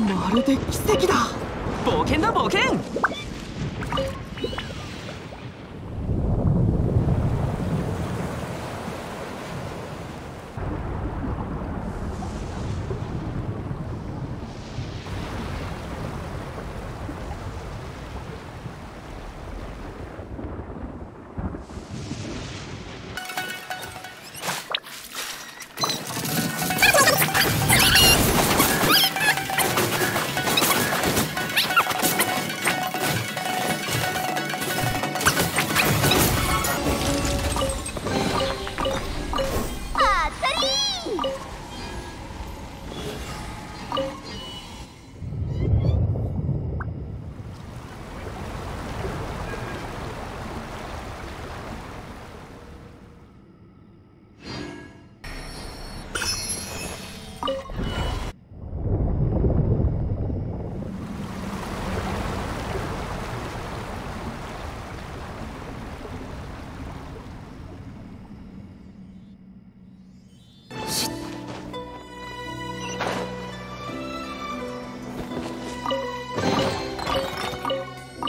まるで奇跡だ。冒険だ冒険。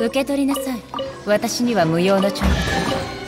受け取りなさい。私には無用の懲罰